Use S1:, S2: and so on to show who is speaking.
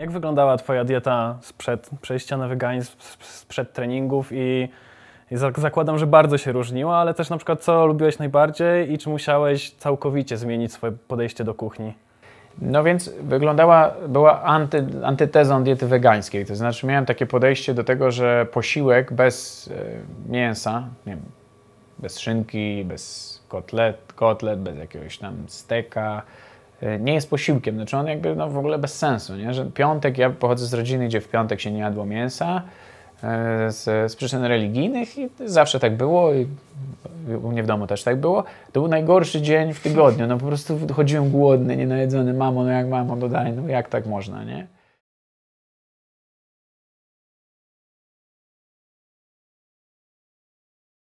S1: Jak wyglądała Twoja dieta sprzed przejścia na weganizm, sprzed treningów i, zakładam, że bardzo się różniła, ale też na przykład co lubiłeś najbardziej i czy musiałeś całkowicie zmienić swoje podejście do kuchni?
S2: No więc wyglądała, była anty, antytezą diety wegańskiej. To znaczy miałem takie podejście do tego, że posiłek bez e, mięsa, nie wiem, bez szynki, bez kotlet, kotlet, bez jakiegoś tam steka, nie jest posiłkiem. Znaczy on jakby no, w ogóle bez sensu, nie? Że piątek, ja pochodzę z rodziny, gdzie w piątek się nie jadło mięsa, e, z, z przyczyn religijnych i zawsze tak było i u mnie w domu też tak było. To był najgorszy dzień w tygodniu, no po prostu chodziłem głodny, nienajedzony, mamo, no jak mamo, dodaj, no jak tak można, nie?